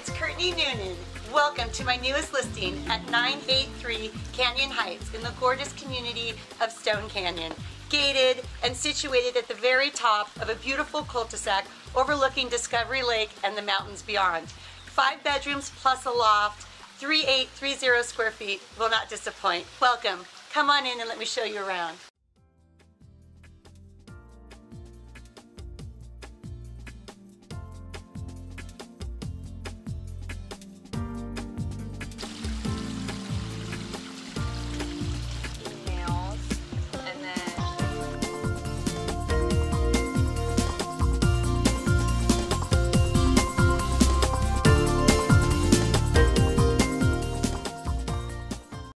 it's Courtney Noonan. Welcome to my newest listing at 983 Canyon Heights in the gorgeous community of Stone Canyon. Gated and situated at the very top of a beautiful cul-de-sac overlooking Discovery Lake and the mountains beyond. Five bedrooms plus a loft, 3830 square feet will not disappoint. Welcome. Come on in and let me show you around.